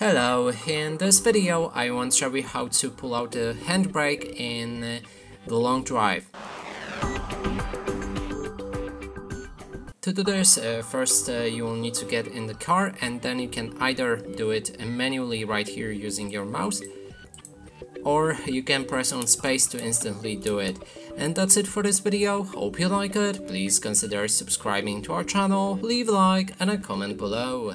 Hello, in this video I want to show you how to pull out the handbrake in the long drive. To do this, uh, first uh, you will need to get in the car and then you can either do it manually right here using your mouse or you can press on space to instantly do it. And that's it for this video, hope you like it, please consider subscribing to our channel, leave a like and a comment below.